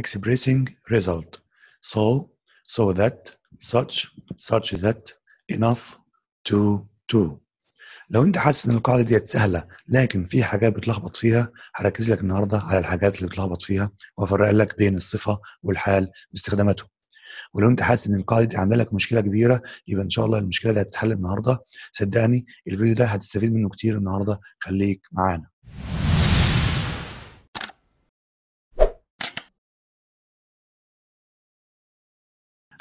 expressing result. So so that such such that enough to to لو انت حاسس إن القاعدة ديت سهلة لكن في حاجات بتلخبط فيها هركز لك النهارده على الحاجات اللي بتلخبط فيها وافرق لك بين الصفة والحال واستخداماته ولو انت حاسس إن القاعدة دي عاملة لك مشكلة كبيرة يبقى إن شاء الله المشكلة دي هتتحل النهارده. صدقني الفيديو ده هتستفيد منه كتير النهارده. خليك معانا.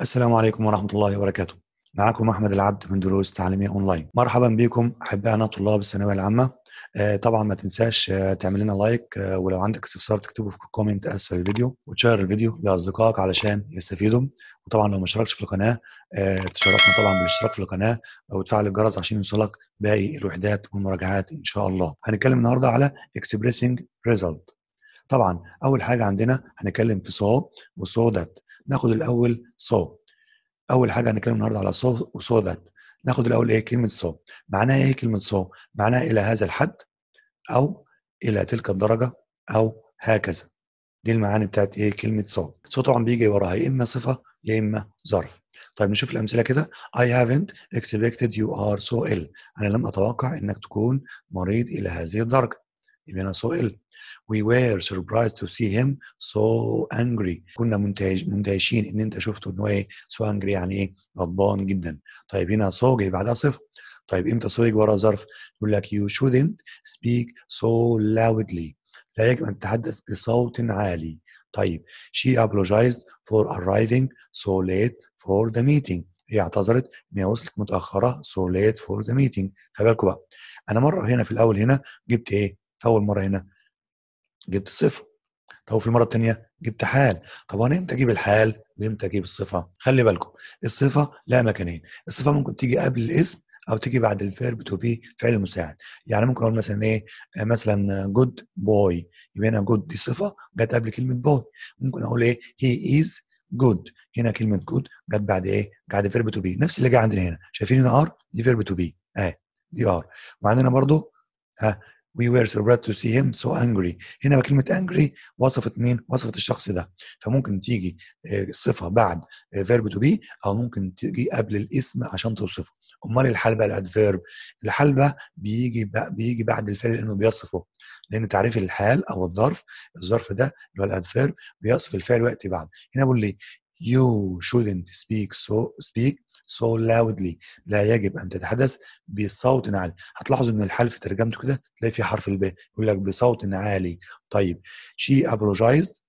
السلام عليكم ورحمة الله وبركاته. معكم أحمد العبد من دروس تعليمية أونلاين. مرحبا بكم أحبائنا طلاب الثانوية العامة. آه طبعا ما تنساش آه تعمل لنا like آه ولو عندك استفسار تكتبه في ال comment أسفل الفيديو وتشير الفيديو لأصدقائك علشان يستفيدوا. وطبعا لو ما اشتركتش في القناة تشرفنا طبعا بالاشتراك في القناة وتفعل الجرس عشان يوصلك باقي الوحدات والمراجعات إن شاء الله. هنتكلم النهارده على expressing result. طبعا أول حاجة عندنا هنتكلم في so و so that ناخد الأول so أول حاجة هنتكلم النهارده على so و so that. ناخد الأول إيه؟ كلمة so معناها إيه كلمة so معناها إلى هذا الحد أو إلى تلك الدرجة أو هكذا. دي المعاني بتاعت إيه؟ كلمة so so طبعا بيجي وراها يا إما صفة يا إما ظرف. طيب نشوف الأمثلة كده. I haven't expected you are so ill. أنا لم أتوقع إنك تكون مريض إلى هذه الدرجة. So ill we were surprised to see him so angry. كنا مندهشين إن أنت شفته إن هو إيه so angry يعني إيه غضبان جدا. طيب هنا so جاي بعدها صفر. طيب إمتى so يجي ورا ظرف؟ يقول لك you shouldn't speak so loudly. لا يجب أن تتحدث بصوت عالي. طيب she apologized for arriving so late for the meeting. هي اعتذرت إن هي وصلت متأخرة so late for the meeting. خلي بالكم بقى أنا مرة هنا في الأول هنا جبت إيه؟ أول مرة هنا جبت صفة طب في المرة الثانية جبت حال طب أنا إمتى أجيب الحال وإمتى أجيب الصفة؟ خلي بالكم الصفة لها مكانين الصفة ممكن تيجي قبل الاسم أو تيجي بعد ال verb to be فعل مساعد يعني ممكن أقول مثلا إيه مثلا good boy يبقى هنا good دي صفة جت قبل كلمة boy ممكن أقول إيه he is good هنا كلمة good جت بعد إيه بعد verb to be نفس اللي جه عندنا هنا شايفين هنا are دي verb to be اهي دي are وعندنا برضو ها we were surprised to see him so angry. هنا كلمة angry وصفت مين؟ وصفت الشخص ده. فممكن تيجي صفة بعد verb to be أو ممكن تيجي قبل الاسم عشان توصفه. أمال الحال بقى ال adverb الحال بقى بيجي بيجي بعد الفعل لأنه بيصفه. لأن تعريف الحال أو الظرف الظرف ده اللي هو الادفيرب بيصف الفعل وياتي بعد. هنا بقول لي you shouldn't speak so speak so loudly لا يجب أن تتحدث بصوت عالي. هتلاحظوا إن الحال في ترجمته كده تلاقي في حرف الب يقول لك بصوت عالي. طيب she apologized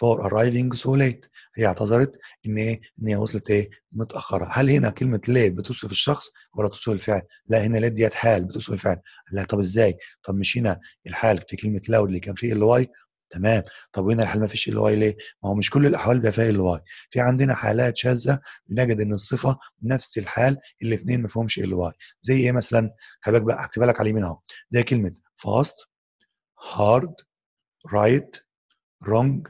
for arriving so late. هي اعتذرت إن إيه؟ إن هي وصلت إيه؟ متأخرة. هل هنا كلمة late بتوصف الشخص ولا توصف الفعل؟ لا هنا late ديت حال بتوصف الفعل. لا طب إزاي؟ طب مش هنا الحال في كلمة loudly كان فيه ly تمام. طب وهنا الحال ما فيش ly ليه؟ ما هو مش كل الأحوال بيبقى فيها ly. في عندنا حالات شاذة بنجد إن الصفة نفس الحال الاثنين ما فيهمش ly. زي إيه مثلا؟ خلي بقى هكتبها لك على اليمين أهو. زي كلمة fast hard right wrong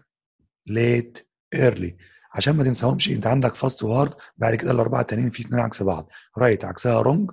late early. عشان ما تنساهمش انت عندك fast و hard بعد كده الأربعة التانيين في اثنين عكس بعض. right عكسها wrong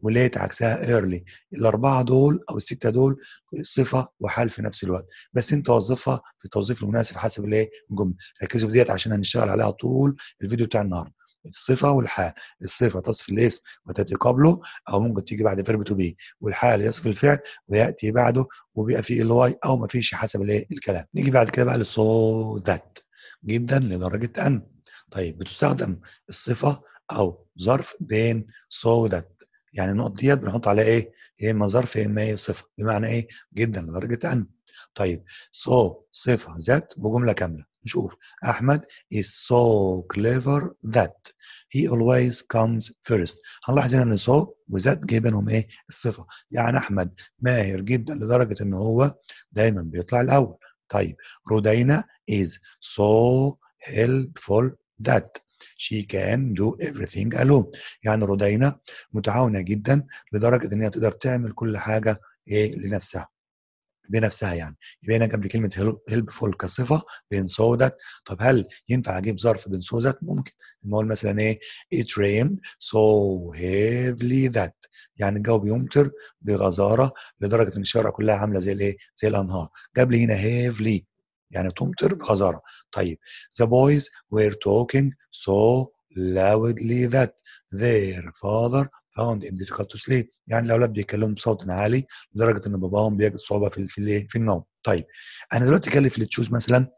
و late عكسها early الأربعة دول أو الستة دول صفة وحال في نفس الوقت. بس انت وظفها في التوظيف المناسب حسب الايه؟ الجملة. ركزوا في ديت عشان هنشتغل عليها طول الفيديو بتاع النهارده. الصفة والحال. الصفة تصف الاسم وتأتي قبله أو ممكن تيجي بعد verb to be والحال يصف الفعل ويأتي بعده وبيبقى فيه ly أو ما فيش حسب الكلام. نيجي بعد كده بقى لل so that جدا لدرجة ان طيب بتستخدم الصفة أو ظرف بين so that يعني النقط ديت بنحط عليها إيه؟ يا إما ظرف يا إما إيه؟ صفة. بمعنى إيه؟ جدا لدرجة ان طيب so so, صفة that بجملة كاملة. نشوف. أحمد is so clever that he always comes first. هنلاحظ هنا إن so و that جاي بينهم إيه؟ الصفة. يعني أحمد ماهر جدا لدرجة إن هو دايما بيطلع الأول. طيب رودينا is so helpful that she can do everything alone. يعني رودينا متعاونة جدا لدرجة ان هي تقدر تعمل كل حاجة إيه لنفسها. بنفسها يعني. يبقى هنا قبل كلمة helpful كصفة بين so that طب هل ينفع أجيب ظرف بين so that ممكن. نقول مثلا إيه it rained so heavily that. يعني الجو بيمطر بغزارة لدرجة إن الشوارع كلها عاملة زي الإيه زي الأنهار. جاب لي هنا heavily. يعني تمطر بغزاره طيب the boys were talking so loudly that their father found it difficult to sleep. يعني الأولاد بيتكلموا بصوت عالي لدرجة إن باباهم بيجد صعوبة في في, في النوم. طيب أنا دلوقتي كلف تشوز مثلا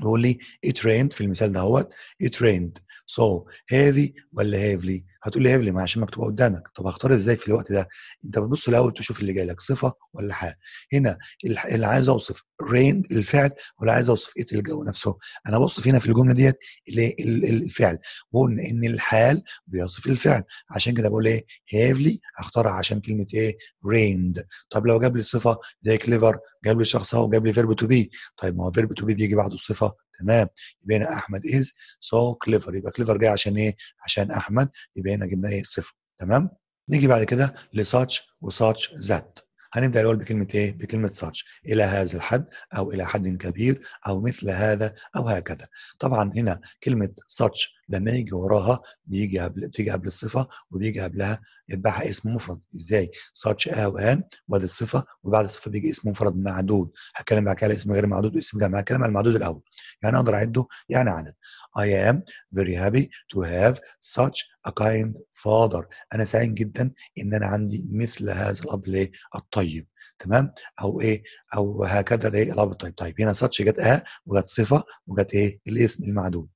بيقول لي it rained في المثال دهوت it rained. So heavy ولا heavily هتقول لي heavily ما عشان مكتوبة قدامك. طب هختار إزاي في الوقت ده؟ أنت بتبص الأول تشوف اللي جاي لك صفة ولا حال هنا اللي عايز أوصف rain الفعل ولا عايز أوصف إيه الجو نفسه. أنا بوصف هنا في الجملة ديت الفعل. وقلنا إن الحال بيوصف الفعل. عشان كده بقول إيه؟ heavily هختارها عشان كلمة إيه؟ rained. طب لو جاب لي صفة زي clever جاب لي شخص أهو جاب لي verb to be طيب ما هو verb to be بيجي بعده صفة تمام. يبقى هنا أحمد is so clever يبقى clever جاي عشان إيه؟ عشان أحمد. يبقى هنا جبنا إيه؟ صفر. تمام؟ نيجي بعد كده لساتش وساتش ذات هنبدأ الأول بكلمة إيه؟ بكلمة ساتش إلى هذا الحد أو إلى حد كبير أو مثل هذا أو هكذا. طبعا هنا كلمة ساتش لما يجي وراها بيجي قبل بتيجي قبل الصفة وبيجي قبلها يتبعها اسم مفرد. إزاي؟ ساتش أو ان وادي الصفة وبعد الصفة بيجي اسم مفرد معدود. هتكلم بعد كده على اسم غير معدود واسم جمع. هتكلم على المعدود الأول. يعني أقدر أعده يعني عدد. I am very happy to have such a kind father. أنا سعيد جدا إن أنا عندي مثل هذا الأب الايه الطيب تمام؟ أو إيه؟ أو هكذا الايه الاب الطيب. طيب هنا such جت آه وجت صفة وجت إيه؟ الاسم المعدود.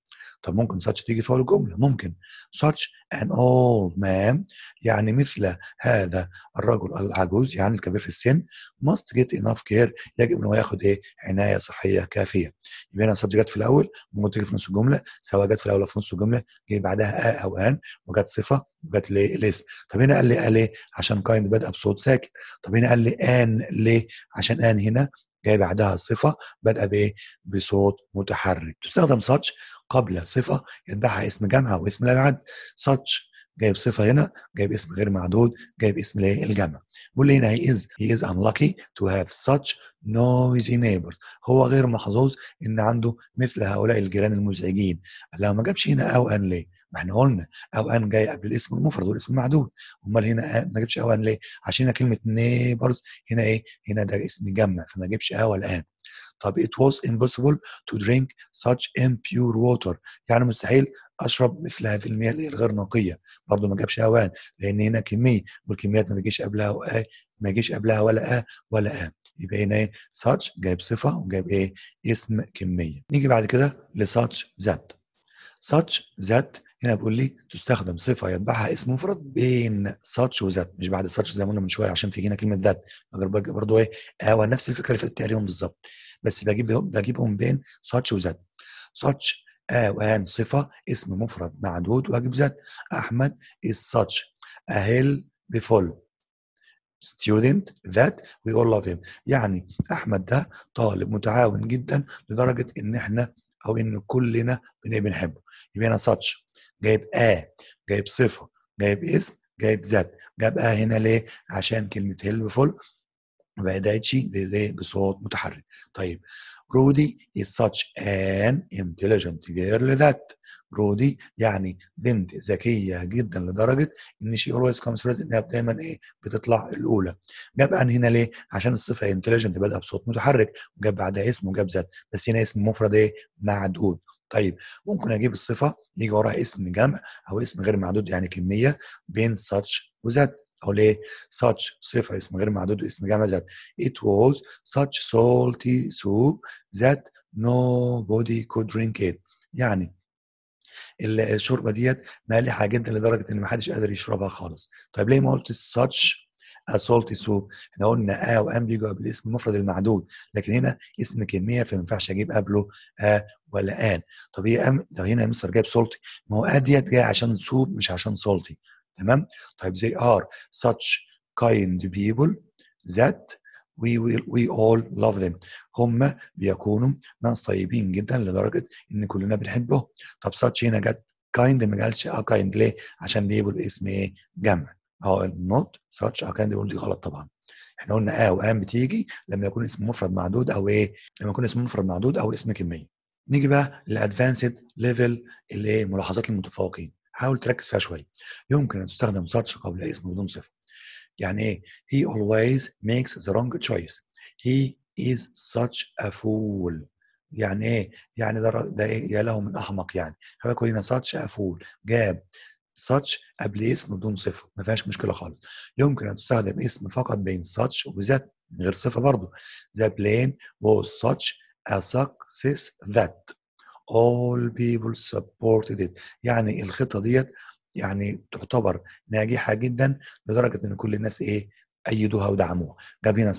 طب ممكن such تيجي في أول الجمله ممكن. such an old man يعني مثل هذا الرجل العجوز يعني الكبير في السن must get enough care. يجب إنه ياخد إيه؟ عناية صحية كافية. يبقى هنا such جت في الأول ممكن تيجي في نص الجمله سواء جت في الأول أو في نص الجمله جه بعدها أ أو أن وجت صفة وجت ليه الاسم طب هنا قال لي قال إيه عشان كايند بدأ بصوت ساكن طب هنا قال لي أن ليه؟ عشان أن هنا جاي بعدها صفة بدأ بإيه؟ بصوت متحرك. تستخدم such قبل صفة يتبعها اسم جمع أو اسم لا يعد. such جايب صفة هنا جايب اسم غير معدود جايب اسم الايه الجمع. بيقول لي هنا he is he is unlucky to have such noisy neighbors. هو غير محظوظ إن عنده مثل هؤلاء الجيران المزعجين. لو ما جابش هنا أو أن ليه؟ ما إحنا قلنا أو ان جاي قبل الاسم المفرد والاسم المعدود. امال هنا ما جابش أو ان ليه؟ عشان هنا كلمة neighbors هنا إيه؟ هنا ده اسم جمع فما جابش أو الان طب it was impossible to drink such impure water. يعني مستحيل اشرب مثل هذه المياه الغير نقيه برضه ما جابش اوان لأن هنا كمية والكميات ما بيجيش قبلها وآ ما يجيش قبلها ولا ا ولا ا يبقى هنا إيه؟ such جايب صفة وجايب إيه؟ اسم كمية. نيجي بعد كده لساتش ذات. such ذات هنا بيقول لي تستخدم صفة يتبعها اسم مفرد بين such وذات مش بعد such زي ما قلنا من شوية عشان في هنا كلمة ذات برضه إيه آه نفس الفكرة اللي فاتت تقريبا بالظبط. بس بجيبهم بجيبهم بين such وذات such آ وآن صفة اسم مفرد معدود واجب ذات أحمد is such a helpful student that we all love him. يعني أحمد ده طالب متعاون جدا لدرجة إن إحنا أو إن كلنا بنحبه. يبقى أنا such. جايب آ جايب صفة جايب اسم جايب ذات جاب آ هنا ليه؟ عشان كلمة helpful ما بدأتش بصوت متحرك. طيب رودي is such an intelligent girl that رودي يعني بنت ذكية جدا لدرجة إن she always comes first إنها دايما إيه بتطلع الأولى. جاب ان هنا ليه؟ عشان الصفة intelligent بدأ بصوت متحرك وجاب بعدها اسم وجاب ذات. بس هنا اسم مفرد إيه؟ معدود. طيب ممكن أجيب الصفة يجي وراها اسم جمع أو اسم غير معدود يعني كمية بين such وذات. أو ليه؟ such صفة اسم غير معدود اسم جمع ذات. It was such salty soup that nobody could drink it. يعني الشوربة ديت مالحة جدا لدرجة إن ما حدش قادر يشربها خالص. طيب ليه ما قلت a salty soup إحنا قلنا آ وام بيجوا قبل المفرد المعدود لكن هنا اسم كمية فما ينفعش أجيب قبله آ ولا آن. طب هي ام لو هنا مستر جايب salty. ما هو آ ديت جاية عشان سوب مش عشان salty. تمام؟ طيب they are such kind people that we will we all love them. هم بيكونوا ناس طيبين جدا لدرجة إن كلنا بنحبهم. طب such هنا جت kind ما قالش a kind ليه؟ عشان بيبقوا باسم إيه؟ جمع. آه not such a kind. دي غلط طبعا. إحنا قلنا آه وام بتيجي لما يكون اسم مفرد معدود أو إيه؟ لما يكون اسم مفرد معدود أو اسم كمية. نيجي بقى لل advanced level اللي ملاحظات المتفوقين. حاول تركز فيها شوية. يمكن أن تستخدم such قبل اسم بدون صفة. يعني إيه؟ He always makes the wrong choice. He is such a fool. يعني إيه؟ يعني ده ده إيه؟ يا له من احمق يعني. بالكوا هنا such a fool جاب such قبل اسم بدون صفة. ما فيهاش مشكلة خالص. يمكن أن تستخدم اسم فقط بين such و that من غير صفة برضه. The plane was such a success that all people supported it. يعني الخطة ديت يعني تعتبر ناجحة جدا لدرجة إن كل الناس إيه أيدوها ودعموها. جاب هنا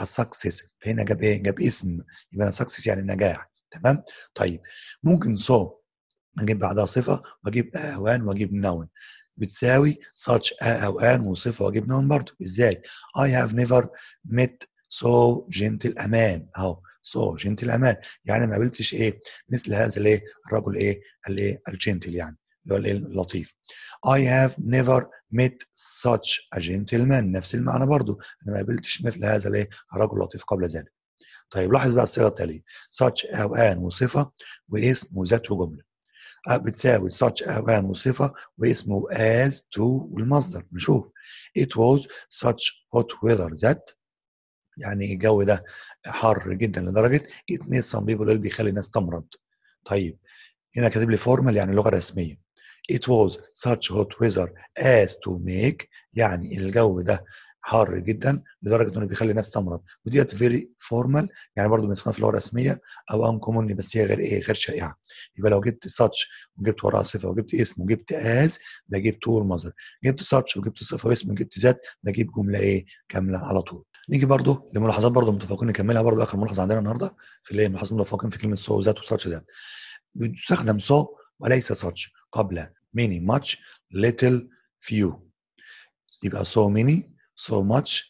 a success. فهنا جاب إيه جاب اسم. يبقى success يعني نجاح. تمام؟ طيب. ممكن so أجيب بعدها صفة وأجيب اهوان وأجيب نون بتساوي such an وصفة وأجيب نون برضو. إزاي؟ I have never met so gentle a man. أهو. gentle a man. يعني ما قابلتش إيه مثل هذا الإيه الرجل إيه الايه الجنتل يعني. اللي هو اللطيف I have never met such a gentleman. نفس المعنى برضو. أنا ما قابلتش مثل هذا الإيه؟ الرجل اللطيف قبل ذلك. طيب لاحظ بقى الصيغة التالية. Such أو an وصفة واسم وذات وجملة. بتساوي such أوان وصفة واسمه as to والمصدر نشوف. It was such hot weather that يعني الجو ده حر جدا لدرجة it made some people بيخلي الناس تمرض. طيب هنا كاتب لي formal يعني لغة رسمية. It was such hot weather as to make يعني الجو ده حار جدا لدرجة إنه بيخلي الناس تمرض. وديت very formal يعني برضه بنسمعها في اللغة الرسميه أو uncommonly بس هي غير إيه غير شائعة. يبقى لو جبت ساتش وجبت وراها صفة وجبت اسم وجبت as بجيب to المصدر جبت such وجبت صفة واسم وجبت that بجيب جملة إيه كاملة على طول. نيجي برضه لملاحظات برضه متفقين نكملها برضه آخر ملاحظة عندنا النهارده في اللي هي ملاحظات متفقين في كلمة so that و such that. بتستخدم سو وليس ساتش قبل many much little few يبقى so many so much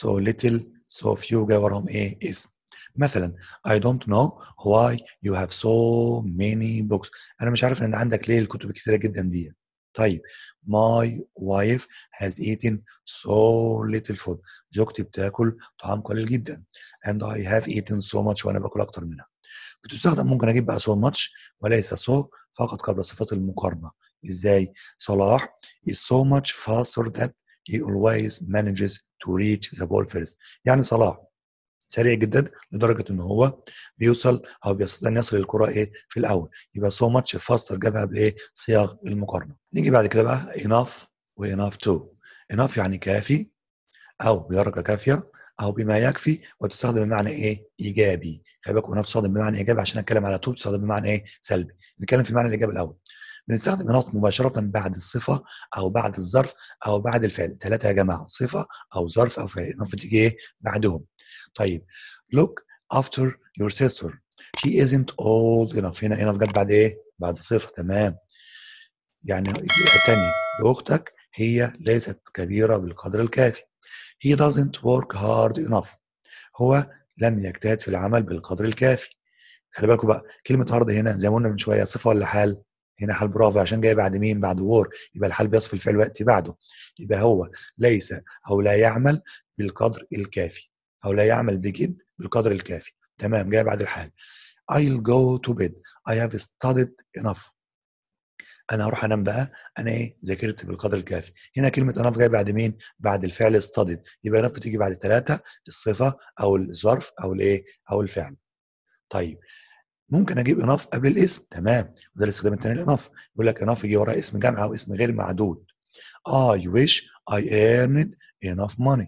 so little so few جاي وراهم ايه اسم مثلا I don't know why you have so many books انا مش عارف ان عندك ليه الكتب الكتيره جدا دي طيب my wife has eaten so little food زوجتي بتاكل طعام قليل جدا and I have eaten so much وانا باكل اكتر منها بتستخدم ممكن أجيب بقى so much وليس so فقط قبل صفات المقارنة. إزاي؟ صلاح is so much faster that he always manages to reach the ball first. يعني صلاح سريع جدا لدرجة إن هو بيوصل أو بيستطيع أن يصل للكره إيه؟ في الأول. يبقى so much faster جابها بالايه صياغ المقارنة. نيجي بعد كده بقى enough و enough to. enough يعني كافي أو بدرجة كافية. أو بما يكفي وتستخدم بمعنى إيه؟ إيجابي. خلي enough تستخدم بمعنى إيجابي عشان أتكلم على to تستخدم بمعنى إيه؟ سلبي. نتكلم في المعنى الإيجابي الأول. بنستخدم enough مباشرة بعد الصفة أو بعد الظرف أو بعد الفعل. ثلاثة يا جماعة صفة أو ظرف أو فعل. enough بتيجي إيه؟ بعدهم. طيب look after your sister. She isn't old enough. هنا enough جت بعد إيه؟ بعد صفة. تمام. يعني الثاني لأختك هي ليست كبيرة بالقدر الكافي. He doesn't work hard enough. هو لم يجتهد في العمل بالقدر الكافي. خلي بالكم بقى كلمة هارد هنا زي ما قلنا من شوية صفة ولا حال؟ هنا حال برافو عشان جاي بعد مين؟ بعد وور يبقى الحال بيصف الفعل وقت بعده. يبقى هو ليس أو لا يعمل بالقدر الكافي. أو لا يعمل بجد بالقدر الكافي. تمام جاي بعد الحال. I'll go to bed. I have studied enough. أنا هروح أنام بقى أنا إيه ذاكرت بالقدر الكافي. هنا كلمة enough جاية بعد مين؟ بعد الفعل studied يبقى enough تيجي بعد الثلاثه الصفة أو الظرف أو الإيه؟ أو الفعل. طيب ممكن أجيب enough قبل الاسم؟ تمام. وده الاستخدام الثاني لانف يقول لك enough يجي وراه اسم جمع أو اسم غير معدود. I wish I earned enough money.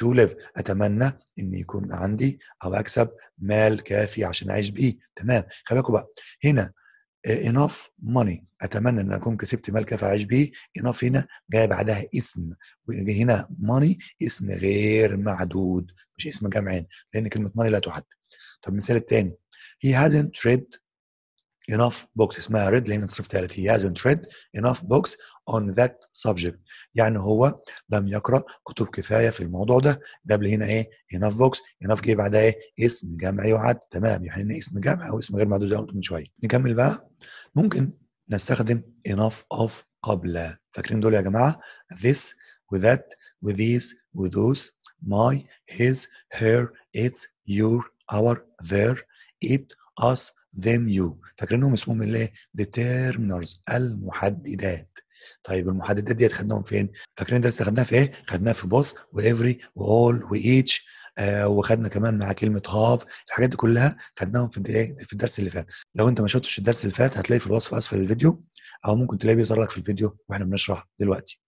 To live. أتمنى إن يكون عندي أو أكسب مال كافي عشان أعيش بيه. تمام. خلي بالكم بقى. هنا enough money. أتمنى إن أكون كسبت مال كافي أعيش بيه. enough هنا جاي بعدها اسم. هنا money اسم غير معدود. مش اسم جمعين لأن كلمة money لا تعد طب المثال الثاني he hasn't read enough books. اسمها read لأن الصرف ثالث he hasn't read enough books on that subject. يعني هو لم يقرأ كتب كفاية في الموضوع ده. لي هنا إيه؟ enough books. enough جه بعدها إيه؟ اسم جمع يعد تمام. يعني هنا اسم جمع أو اسم غير معدود زي ما قلت من شوية. نكمل بقى. ممكن نستخدم enough of قبل. فاكرين دول يا جماعة؟ this وذات وthese وthose my his her its your our their it us them you فاكرينهم اسمهم الايه determiners المحددات طيب المحددات ديت خدناهم فين فاكرين ده خدناها في إيه خدناها في both وevery وall وايتش آآ وخدنا كمان مع كلمة have الحاجات دي كلها خدناهم في في الدرس اللي فات. لو أنت ما شُفتش الدرس اللي فات هتلاقيه في الوصف أسفل الفيديو أو ممكن تلاقيه بيظهر لك في الفيديو وإحنا بنشرح دلوقتي.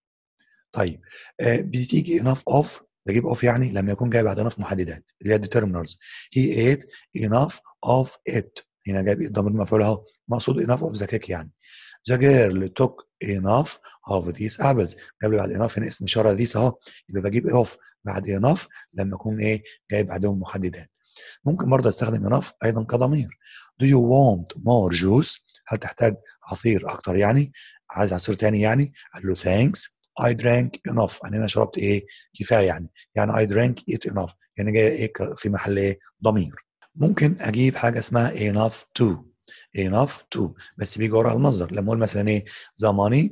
طيب آآ بتيجي enough of باجيب of يعني لمّا يكون جاي بعد enough محددات اللي هي determiners. He ate enough of it هنا جايب ضمير مفعول أهو، مقصود enough of cake يعني. The girl took enough of these apples لي بعد enough هنا اسم إشارة this أهو، يبقى باجيب of بعد enough لمّا أكون إيه، جايب بعدهم محددات. ممكن برضه أستخدم enough أيضًا كضمير. Do you want more juice؟ هل تحتاج عصير أكتر يعني؟ عايز عصير تاني يعني؟ قال له thanks I drank enough أنا هنا شربت إيه، كفاية يعني. يعني I drank it enough يعني جاية إيه ك في محل إيه، ضمير. ممكن أجيب حاجة اسمها enough to enough to بس بييجي وراها المصدر لمّا أقول مثلًا إيه the money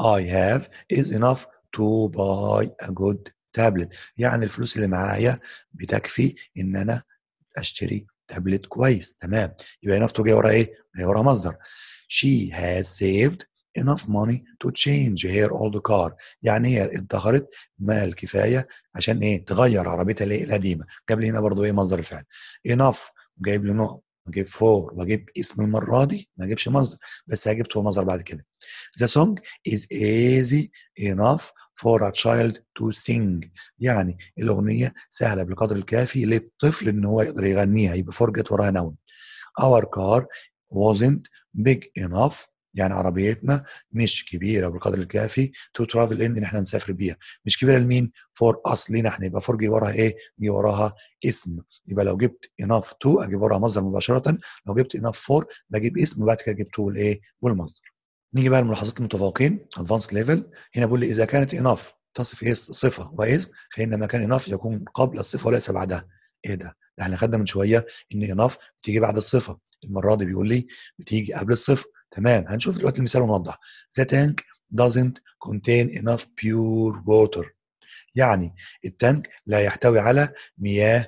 I have is enough to buy a good tablet يعني الفلوس اللي معايا بتكفي إن أنا أشتري تابلت كويس تمام يبقى enough to جاي وراها إيه؟ جاي وراها مصدر. She has saved enough money to change her old car يعني هي ادخرت مال كفاية عشان إيه؟ تغيّر عربيتها الإيه، القديمة. جاب لي هنا برضه إيه، مصدر الفعل. enough وجايب لي نقط وجايب for وأجيب اسم المرة دي ما أجيبش مصدر بس هاجيب to مصدر بعد كده. The song is easy enough for a child to sing يعني الأغنية سهلة بالقدر الكافي للطفل إن هو يقدر يغنيها يبقى for جت وراها noun. Our car wasn't big enough يعني عربيتنا مش كبيرة بالقدر الكافي to travel in إن إحنا نسافر بيها. مش كبيرة لمين؟ for us لينا إحنا يبقى for جه وراها إيه؟ جه وراها اسم. يبقى لو جبت enough to أجيب وراها مصدر مباشرةً، لو جبت enough for باجيب اسم وبعد كده أجيب to والإيه، والمصدر. نيجي بقى لملاحظات المتفوقين advanced level هنا بيقول لي إذا كانت enough تصف إيه صفة واسم فإن مكان enough يكون قبل الصفة وليس بعدها. إيه ده؟ ده إحنا خدنا من شوية إن enough بتيجي بعد الصفة. المرة دي بيقول لي بتيجي قبل الصفة. تمام هنشوف دلوقتي المثال ونوضح. The tank doesn't contain enough pure water يعني التانك لا يحتوي على مياه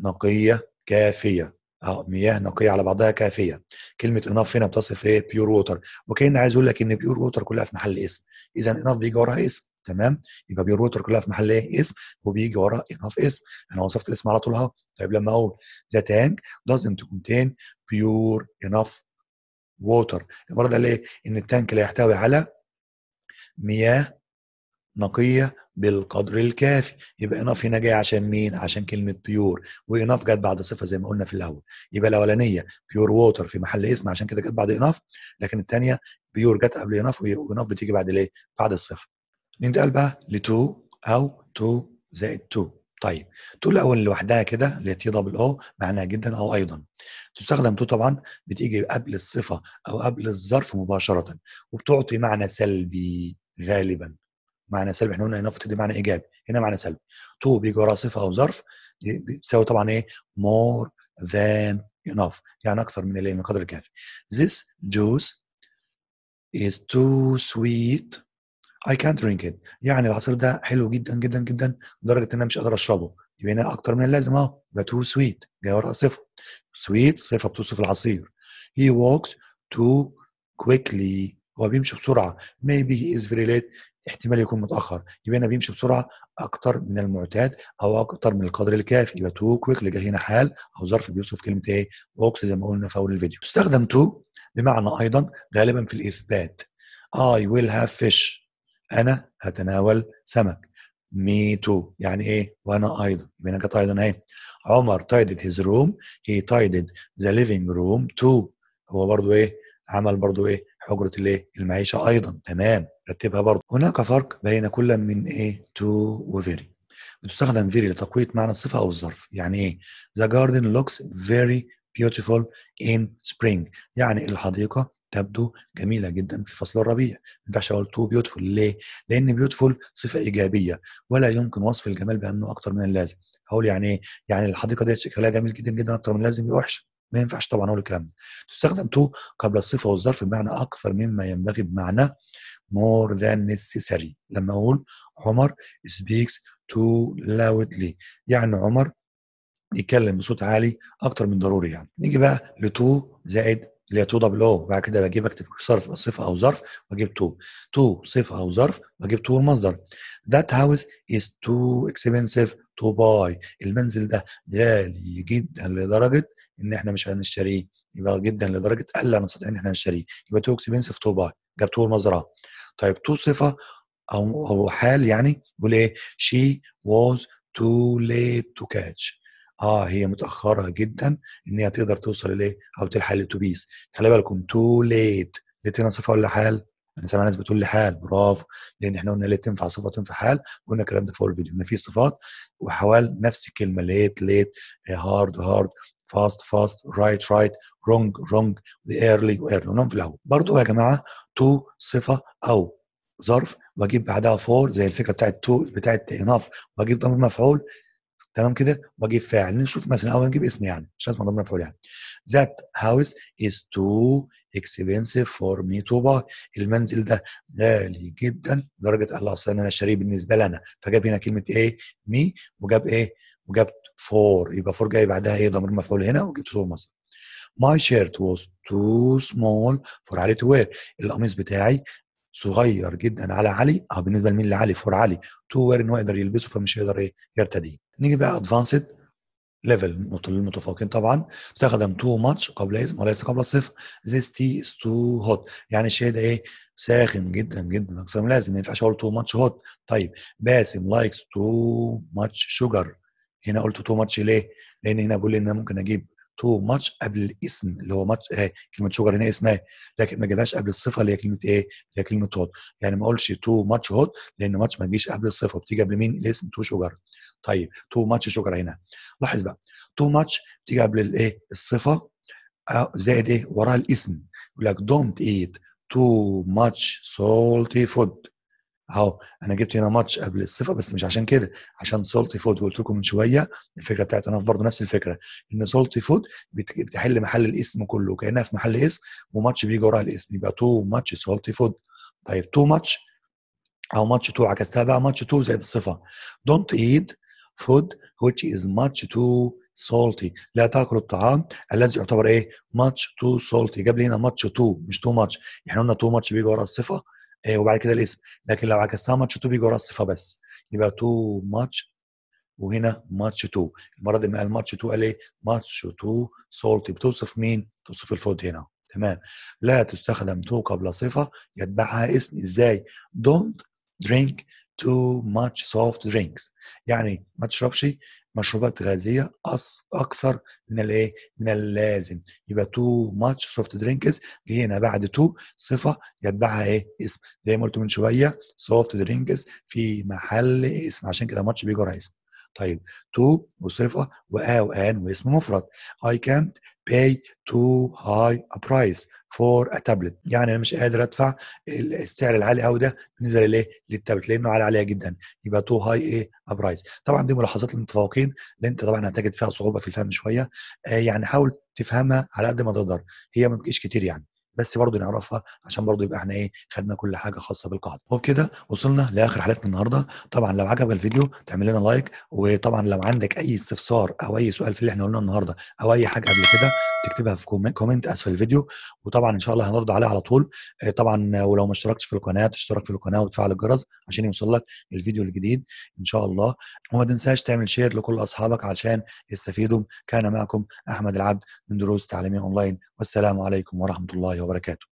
نقية كافية. آه، مياه نقية على بعضها كافية. كلمة enough هنا بتصف إيه pure water وكأن عايز يقول لك إن pure water كلها في محل اسم. إذًا enough بييجي وراها اسم تمام؟ يبقى pure water كلها في محل إيه؟ اسم وبييجي وراها enough اسم. أنا وصفت الاسم على طول أهو. طيب لما أقول the tank doesn't contain pure enough المرة دي قال إيه؟ إن التانك لا يحتوي على مياه نقية بالقدر الكافي. يبقى enough هنا جاي عشان مين؟ عشان كلمة pure وenough جت بعد صفة زي ما قلنا في الأول. يبقى الأولانية pure water في محل اسم عشان كده جت بعد enough لكن التانية pure جت قبل enough وenough بتيجي بعد الإيه؟ بعد الصفة. ننتقل بقى لto أو to زائد to. طيب to الأول لوحدها كده اللي هي t double o معناها جدًا أو أيضًا. تستخدم to طبعًا بتيجي قبل الصفة أو قبل الظرف مباشرةً وبتعطي معنى سلبي غالبًا. معنى سلبي إحنا قلنا enough بتدي معنى إيجابي، هنا معنى سلبي. to بييجي وراها صفة أو ظرف دي بتساوي طبعًا إيه؟ more than enough يعني أكثر من الإيه؟ من القدر الكافي. This juice is too sweet I can't drink it يعني العصير ده حلو جدًا، جدًا، جدًا لدرجة إن أنا مش قادر أشربه. يبقى هنا أكتر من اللازم أهو يبقى too sweet جاي وراها صفة. sweet صفة بتوصف العصير. He walks too quickly هو بيمشي بسرعة. maybe he is very late احتمال يكون متأخر. يبقى هنا بيمشي بسرعة أكتر من المعتاد أو أكتر من القدر الكافي. يبقى too quickly جاي هنا حال أو ظرف بيوصف كلمة إيه؟ walks زي ما قلنا في أول الفيديو. تستخدم to بمعنى أيضًا غالبًا في الإثبات. I will have fish أنا هاتناول سمك. me too يعني؟ وأنا أيضًا. يبقى هنا جت أيضًا أهي. عمر tidied his room he tidied the living room too هو برضه إيه؟ عمل برضه إيه؟ حجرة الإيه؟ المعيشة أيضًا تمام رتبها برضه. هناك فرق بين كل من إيه؟ to وvery. بتستخدم very لتقوية معنى الصفة أو الظرف. يعني إيه؟ The garden looks very beautiful in spring يعني الحديقة تبدو جميلة جدًا في فصل الربيع. ما ينفعش أقول too beautiful ليه؟ لأن beautiful صفة إيجابية ولا يمكن وصف الجمال بأنه أكتر من اللازم. هاقول يعني إيه؟ يعني الحديقة ديّة شكلها جميل جدًا، جدًا أكتر من اللازم يبقى وحشة. ما ينفعش طبعًا أقول الكلام ده. تستخدم to قبل الصفة والظرف بمعنى أكثر مما ينبغي بمعنى more than necessary. لما أقول عمر speaks too loudly يعني عمر يتكلم بصوت عالي أكتر من ضروري يعني. نيجي بقى لto زائد اللي هي تو دبل أو وبعد كده باجيب اكتب صرف صفة أو ظرف وأجيب too too صفة أو ظرف وأجيب to المصدر that house is too expensive to buy. المنزل ده غالي جدا لدرجة إن إحنا مش هنشتريه. يبقى جدا لدرجة ألا نستطيع إن إحنا نشتريه. يبقى too expensive to buy جاب to المصدر طيب too صفة أو أو حال يعني بيقول إيه؟ She was too late to catch. آه هي متأخرة جدا إن هي تقدر توصل لايه أو تلحق الأتوبيس. خلي بالكم too late late هنا صفة ولا حال؟ أنا سامع ناس بتقول لي حال. برافو. لأن إحنا قلنا ليه تنفع صفة وتنفع حال؟ قلنا الكلام ده في أول فيديو. إن في صفات وحوال نفس الكلمة late late hard hard fast fast right right wrong wrong و early و early قلناهم في الأول. برضو يا جماعة too صفة أو ظرف. واجيب بعدها for زي الفكرة بتاعت too بتاعت enough واجيب ضمير مفعول تمام كده؟ واجيب فاعل. نشوف مثلا أول نجيب اسم يعني مش لازم ضمير مفعول يعني. That house is too expensive for me to buy. المنزل ده غالي جدا لدرجه الله أصلا أنا اشتريه بالنسبة لنا. فجاب هنا كلمة إيه me وجاب إيه وجاب for يبقى for جاي بعدها إيه ضمير مفعول هنا وجبت to مصدر my shirt was too small for علي to wear. القميص بتاعي صغير جدا على علي. آه بالنسبة لمين؟ لعلي for علي. to wear ان هو يقدر يلبسه فمش هيقدر إيه؟ يرتديه نيجي بقى advanced level للمتفوقين طبعا. استخدم too much قبل اسم وليس قبل الصفة؟ this tea is too hot. يعني الشاي ده إيه؟ ساخن جدا جدا. أكثر من لازم ما ينفعش أقول too much hot طيب باسم likes too much sugar هنا قلت too much ليه؟ لأن هنا بقول إن أنا ممكن أجيب too much قبل الاسم اللي هو much آه كلمة sugar هنا اسمها لكن ما اجيبهاش قبل الصفة اللي هي كلمة إيه؟ اللي هي كلمة hot يعني ما اقولش too much hot لأن much ما تجيش قبل الصفة بتيجي قبل مين؟ الاسم too sugar طيب too much sugar هنا لاحظ بقى too much بتيجي قبل الايه؟ الصفة زائد إيه؟ وراها الاسم يقول لك don't eat too much salty food أهو أنا جبت هنا much قبل الصفه بس مش عشان كده عشان salty food قلت لكم من شوية الفكرة بتاعت أنا برضه نفس الفكرة إن salty food بتحل محل الاسم كله كأنها في محل اسم و much بيجي وراها الاسم يبقى too much salty food طيب too much أو much too عكستها بقى much too زائد الصفه don't eat food which is much too salty. لا تأكل الطعام الذي يعتبر إيه؟ much too salty. جاب لي هنا much too مش too much إحنا قلنا too much بيجي ورا الصفه وبعد كده الاسم. لكن لو عكستها ماتش 2 بيجي ورا الصفة بس. يبقى too much وهنا much too المرة دي ما قال ماتش 2 قال إيه؟ much too salty بتوصف مين؟ توصف ال food هنا. تمام. لا تستخدم too قبل صفة. يتبعها اسم إزاي؟ don't drink too much soft drinks. يعني ما تشربش مشروبات غازية أكثر من الإيه؟ من اللازم. يبقى too much soft drinks هنا بعد too صفة يتبعها إيه؟ اسم. زي ما قلت من شوية soft drinks في محل اسم. عشان كده much بيجي اسم. طيب too وصفه و a و an واسم مفرد. I can't pay too high a price for a tablet. يعني أنا مش قادر أدفع السعر العالي قوي ده بالنسبة للإيه؟ للتابلت لأنه عالي عليها جدا. يبقى too high إيه؟ price طبعا دي ملاحظات للمتفوقين اللي أنت طبعا هتجد فيها صعوبة في الفهم شوية. آه يعني حاول تفهمها على قد ما تقدر. هي ما بتجيش كتير يعني. بس برضه نعرفها عشان برضه يبقى إحنا إيه خدنا كل حاجة خاصة بالقاعدة. وبكده وصلنا لآخر حلقتنا النهارده. طبعا لو عجبك الفيديو تعمل لنا like وطبعا لو عندك أي استفسار أو أي سؤال في اللي إحنا قلناه النهارده أو أي حاجة قبل كده تكتبها في comment اسفل الفيديو وطبعا إن شاء الله هنرد عليها على طول. طبعا ولو ما اشتركتش في القناة تشترك في القناة وتفعل الجرس عشان يوصل لك الفيديو الجديد إن شاء الله. وما تنساش تعمل share لكل أصحابك عشان يستفيدوا. كان معكم أحمد العبد من دروس تعليمية اونلاين والسلام عليكم ورحمة الله وبركاته.